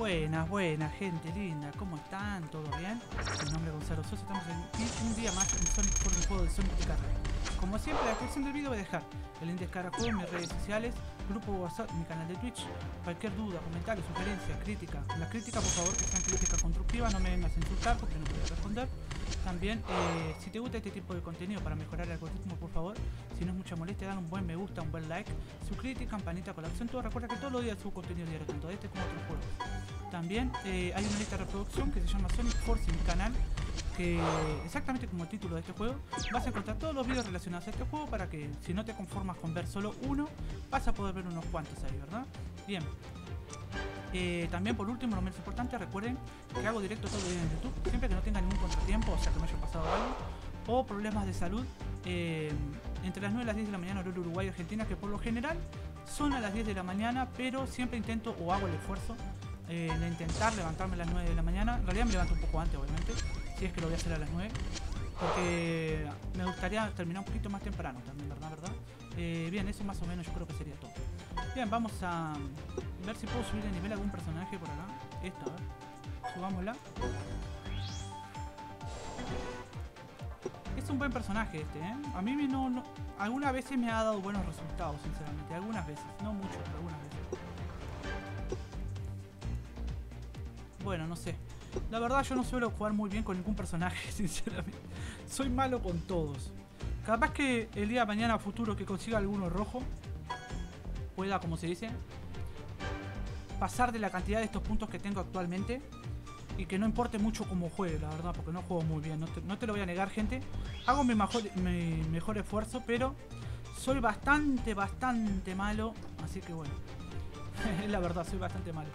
Buenas, buenas, gente linda, ¿cómo están? ¿Todo bien? Mi nombre es Gonzalo Sosa, estamos en un día más en Sonic por un juego de Sonic de carrera. Como siempre, en la descripción del video voy a dejar el link de descarga juego, mis redes sociales, grupo WhatsApp, mi canal de Twitch. Cualquier duda, comentario, sugerencia, crítica. Las críticas, por favor, que sean críticas constructivas, no me vengas a insultar porque no voy responder. También, eh, si te gusta este tipo de contenido para mejorar el algoritmo, por favor, si no es mucha molestia, dan un buen me gusta, un buen like, suscríbete, campanita con la opción todo. Recuerda que todos los días subo contenido diario, tanto de este como otros juegos. También eh, hay una lista de reproducción que se llama Sonic Force en mi canal, exactamente como el título de este juego, vas a encontrar todos los videos relacionados a este juego para que si no te conformas con ver solo uno, vas a poder ver unos cuantos ahí, ¿verdad? Bien. Eh, también por último, lo menos importante, recuerden que hago directo todo el en YouTube, siempre que no tenga ningún contratiempo, o sea que me haya pasado algo, o problemas de salud, eh, entre las 9 y las 10 de la mañana horario Uruguay Argentina, que por lo general son a las 10 de la mañana, pero siempre intento o hago el esfuerzo eh, de intentar levantarme a las 9 de la mañana. En realidad me levanto un poco antes, obviamente, si es que lo voy a hacer a las 9, porque me gustaría terminar un poquito más temprano también, ¿verdad? ¿verdad? bien, eso más o menos yo creo que sería todo. Bien, vamos a ver si puedo subir de nivel algún personaje por acá. Esta, a ver. Subámosla. Es un buen personaje este, ¿eh? A mí no, no, algunas veces me ha dado buenos resultados, sinceramente. Algunas veces, no mucho, pero algunas veces. Bueno, no sé. La verdad yo no suelo jugar muy bien con ningún personaje, sinceramente. Soy malo con todos. Capaz que el día de mañana futuro que consiga alguno rojo pueda, como se dice, pasar de la cantidad de estos puntos que tengo actualmente y que no importe mucho cómo juegue, la verdad, porque no juego muy bien. No te, lo voy a negar, gente. Hago mi mejor, mi mejor esfuerzo, pero soy bastante, bastante malo. Así que bueno, la verdad, soy bastante malo.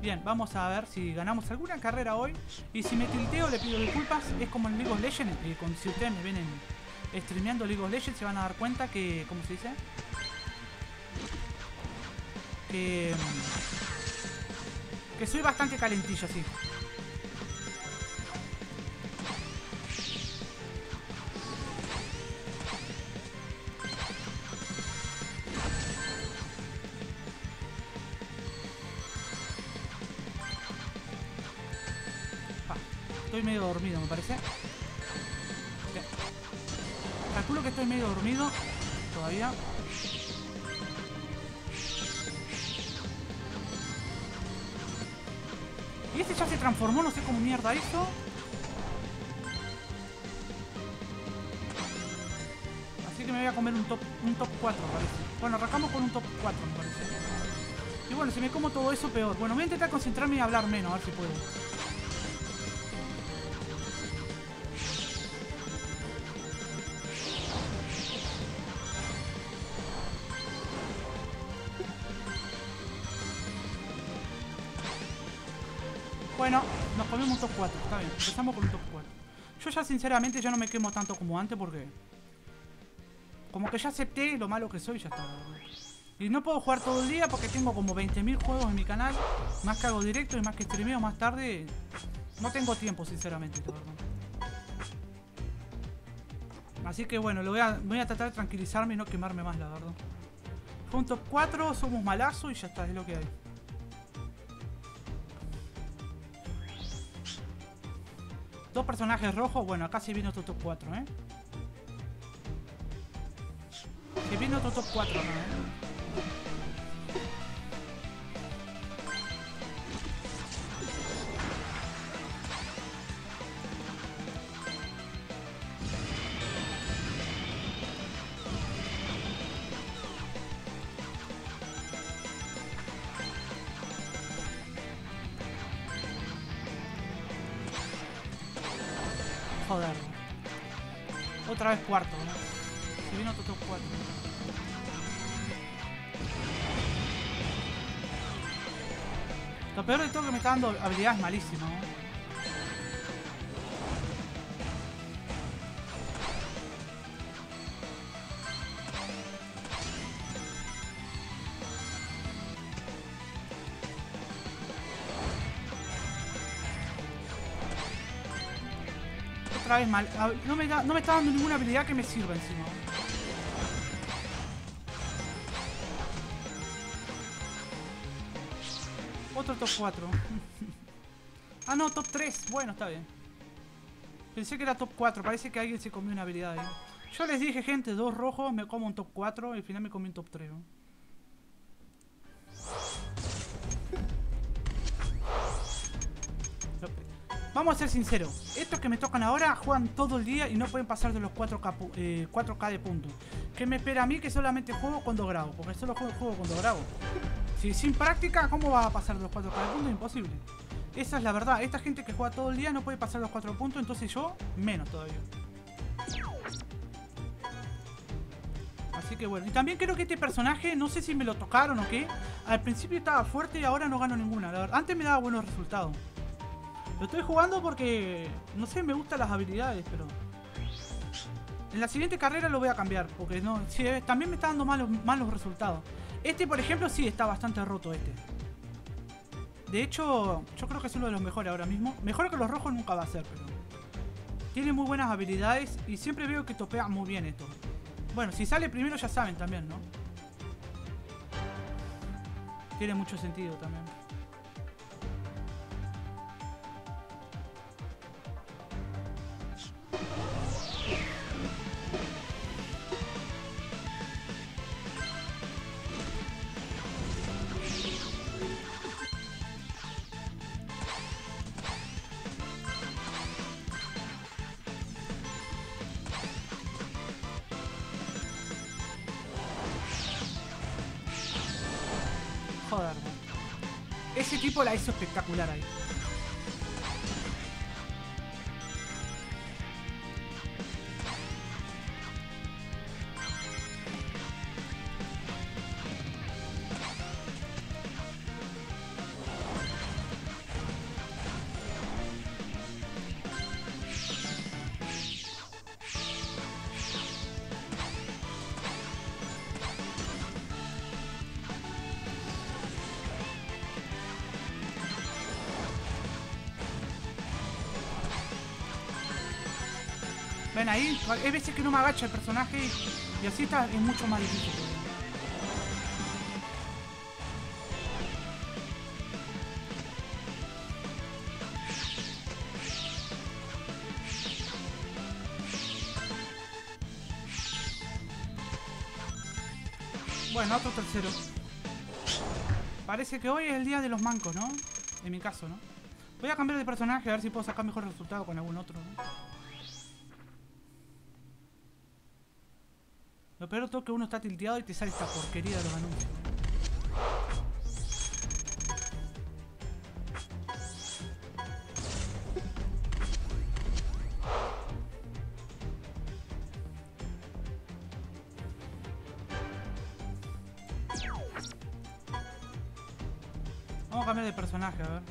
Bien, vamos a ver si ganamos alguna carrera hoy. Y si me tilteo, le pido disculpas. Es como en League of Legends. Eh, si ustedes me vienen streameando League of Legends, se van a dar cuenta que, ¿cómo se dice? que, que soy bastante calentillo, sí. Estoy medio dormido, me parece. Calculo que estoy medio dormido todavía. Y este ya se transformó, no sé cómo mierda hizo. Así que me voy a comer un top, un top 4, parece. Bueno, arrancamos con un top 4, me parece. Y bueno, si me como todo eso, peor. Bueno, voy a intentar concentrarme y hablar menos, a ver si puedo. 4, está bien, empezamos con un top 4 Yo ya sinceramente ya no me quemo tanto como antes porque... Como que ya acepté lo malo que soy ya está. Y no puedo jugar todo el día porque tengo como 20.000 juegos en mi canal Más que hago directo y más que streameo más tarde No tengo tiempo sinceramente, la verdad. Así que bueno, lo voy a, voy a tratar de tranquilizarme y no quemarme más, la verdad. Fue un top 4, somos malazo y ya está, es lo que hay Dos personajes rojos. Bueno, acá se viene otro top 4, ¿eh? Se viene otro top 4, ¿no? Joder. Otra vez cuarto, ¿no? Se viene otro cuarto. Lo peor de todo es que me está dando habilidades malísimas, ¿no? Vez mal. No me, no me está dando ninguna habilidad que me sirva encima. Otro top 4. ah, no, top 3. Bueno, está bien. Pensé que era top 4. Parece que alguien se comió una habilidad ahí. Yo les dije, gente, dos rojos, me como un top 4 y al final me comí un top 3. Vamos a ser sinceros, estos que me tocan ahora juegan todo el día y no pueden pasar de los 4K, eh, de puntos. ¿Qué me espera a mí que solamente juego cuando grabo? Porque solo juego, juego cuando grabo. Si sin práctica, ¿cómo va a pasar de los 4K de puntos? Imposible. Esa es la verdad. Esta gente que juega todo el día no puede pasar los 4 puntos, entonces yo menos todavía. Así que bueno. Y también creo que este personaje, no sé si me lo tocaron o qué. Al principio estaba fuerte y ahora no gano ninguna. La verdad, antes me daba buenos resultados. Lo estoy jugando porque, no sé, me gustan las habilidades, pero... En la siguiente carrera lo voy a cambiar, porque no, eh, también me está dando malos, malos resultados. Este, por ejemplo, sí está bastante roto este. De hecho, yo creo que es uno de los mejores ahora mismo. Mejor que los rojos nunca va a ser, pero... Tiene muy buenas habilidades y siempre veo que topea muy bien esto. Bueno, si sale primero ya saben también, ¿no? Tiene mucho sentido también. Ese tipo la hizo espectacular ahí. Ven hay veces que no me agacha el personaje y, así está, es mucho más difícil. Bueno, otro tercero. Parece que hoy es el día de los mancos, ¿no? En mi caso, ¿no? Voy a cambiar de personaje a ver si puedo sacar mejor resultado con algún otro, ¿no? Lo peor es que uno está tilteado y te sale esta porquería de los anuncios. Vamos a cambiar de personaje, a ver.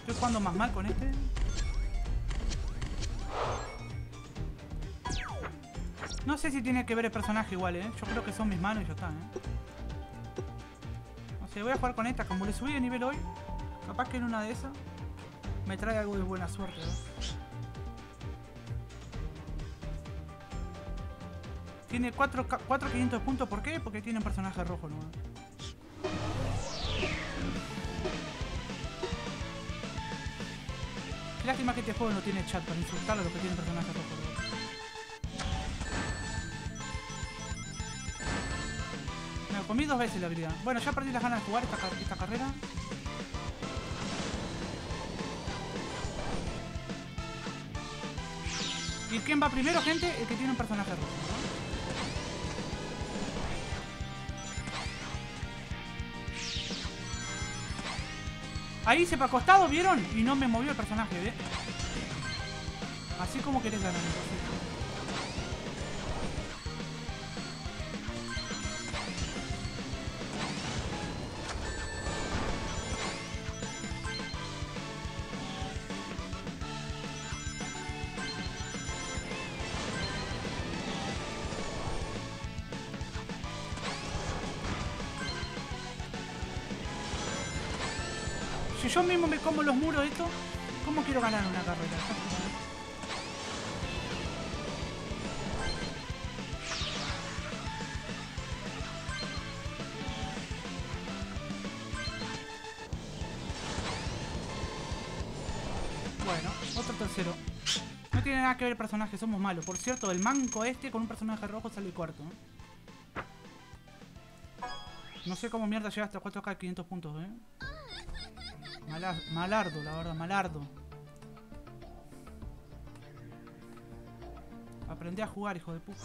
Estoy jugando más mal con este. Sé si tiene que ver el personaje igual, ¿eh? Yo creo que son mis manos y ya está, ¿eh? No sé, voy a jugar con esta. Como le subí de nivel hoy, capaz que en una de esas me trae algo de buena suerte, ¿eh? Tiene 4, 500 puntos. ¿Por qué? Porque tiene un personaje rojo. Qué lástima que este juego no tiene chat para insultar a los que tienen personajes rojos. Comí dos veces la habilidad. Bueno, ya perdí las ganas de jugar esta, carrera. ¿Y quién va primero, gente? El que tiene un personaje rojo, Ahí se para acostado, ¿vieron? Y no me movió el personaje, ¿ves? Así como querés ganar. Yo mismo me como los muros esto, ¿cómo quiero ganar una carrera? Bueno, otro tercero. No tiene nada que ver el personaje, somos malos. Por cierto, el manco este con un personaje rojo sale cuarto. ¿eh? No sé cómo mierda llega hasta 4K 500 puntos, ¿eh? Malardo, la verdad, malardo. Aprendí a jugar, hijo de puta.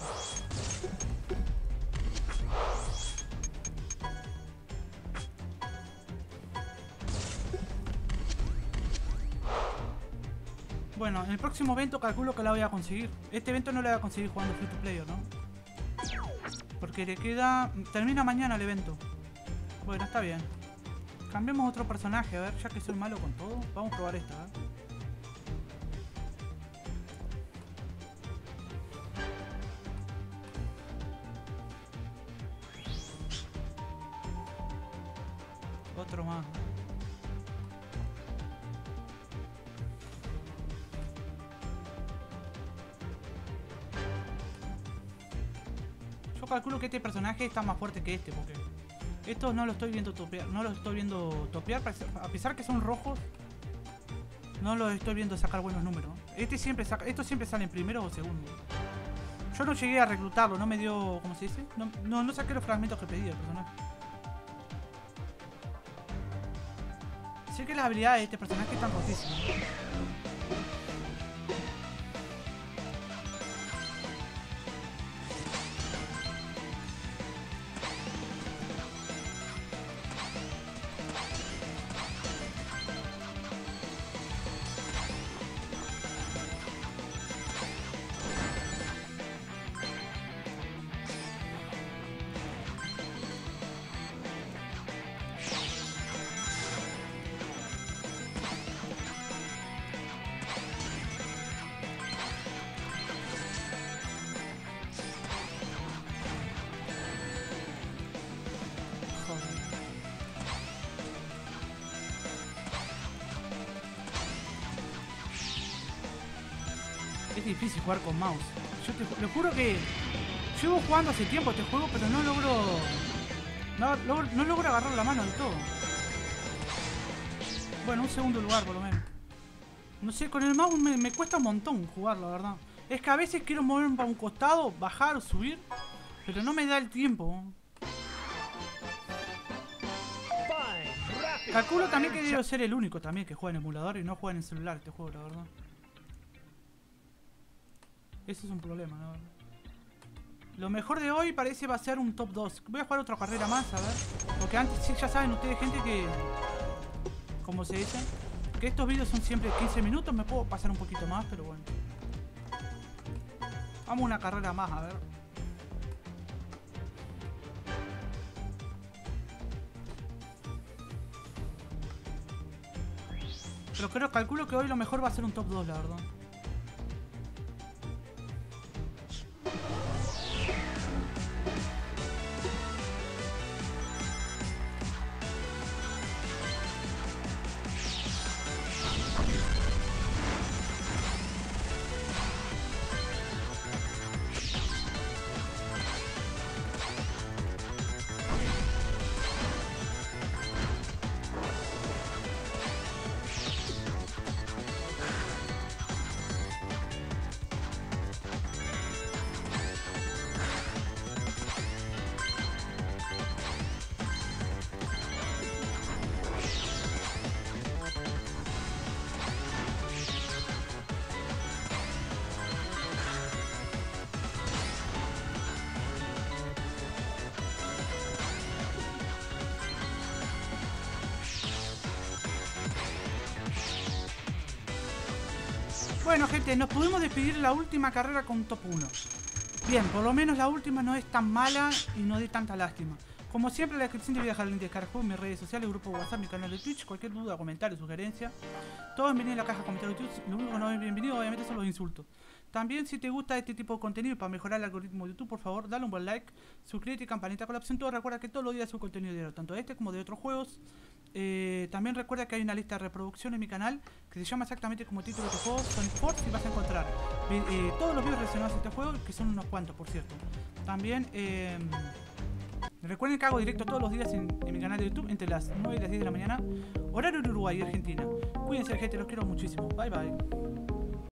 Bueno, en el próximo evento calculo que la voy a conseguir. Este evento no lo voy a conseguir jugando free to play, ¿no? Porque le queda... Termina mañana el evento. Bueno, está bien. Cambiemos otro personaje, a ver, ya que soy malo con todo. Vamos a probar esta, ¿eh? Otro más. Yo calculo que este personaje está más fuerte que este, porque estos no lo estoy viendo topear, no lo estoy viendo topear, a pesar que son rojos, no lo estoy viendo sacar buenos números. Este siempre saca, estos siempre salen primero o segundo. Yo no llegué a reclutarlo, no me dio, ¿cómo se dice? No, no, saqué los fragmentos que pedí el personaje. Sé que las habilidades de este personaje están rotísimas. Es difícil jugar con mouse. Yo te, juro que llevo jugando hace tiempo este juego, pero no logro, no, logro agarrar la mano del todo. Bueno, un segundo lugar por lo menos. No sé, con el mouse me, cuesta un montón jugar, la verdad. Es que a veces quiero moverme para un costado, bajar o subir, pero no me da el tiempo. Calculo también que debo ser el único también que juega en emulador y no juega en el celular este juego, la verdad. Ese es un problema, ¿no? Lo mejor de hoy parece va a ser un top 2. Voy a jugar otra carrera más, a ver. Porque antes, sí, ya saben ustedes, gente, que... Como se dice? Que estos vídeos son siempre 15 minutos. Me puedo pasar un poquito más, pero bueno. Vamos a una carrera más, a ver. Pero creo, calculo que hoy lo mejor va a ser un top 2, la verdad. Bueno, gente, nos pudimos despedir la última carrera con top 1. Bien, por lo menos la última no es tan mala y no de tanta lástima. Como siempre, en la descripción te voy a dejar el link de descarga mis redes sociales, grupo WhatsApp, mi canal de Twitch, cualquier duda, comentario, sugerencia. Todo bienvenido en la caja de comentarios de YouTube. Lo único que no es bienvenido, obviamente, son los insultos. También, si te gusta este tipo de contenido para mejorar el algoritmo de YouTube, por favor, dale un buen like, suscríbete y campanita con la opción todo. Recuerda que todos los días subo contenido diario, tanto de este como de otros juegos. Eh, también recuerda que hay una lista de reproducción en mi canal que se llama exactamente como título de juego, Sonic Force, y vas a encontrar eh, todos los videos relacionados a este juego, que son unos cuantos, por cierto. También eh, recuerden que hago directo todos los días en, mi canal de YouTube entre las 9 y las 10 de la mañana, horario de Uruguay y Argentina. Cuídense, gente, los quiero muchísimo. Bye bye.